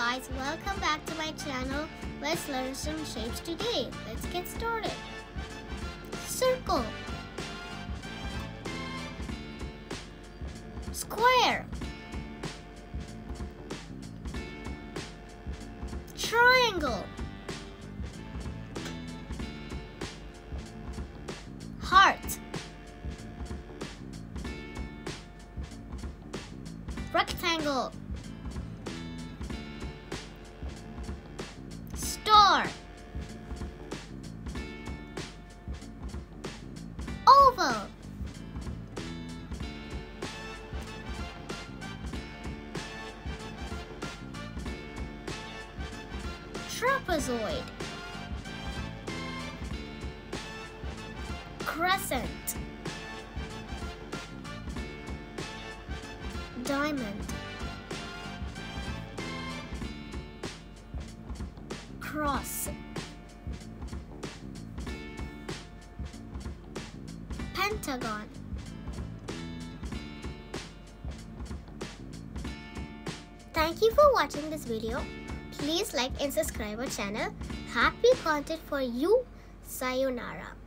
guys, welcome back to my channel. Let's learn some shapes today. Let's get started. Circle. Square. Triangle. Heart. Rectangle. Oval. Trapezoid. Crescent. Diamond. Cross. Pentagon. Thank you for watching this video. Please like and subscribe our channel. Happy content for you. Sayonara.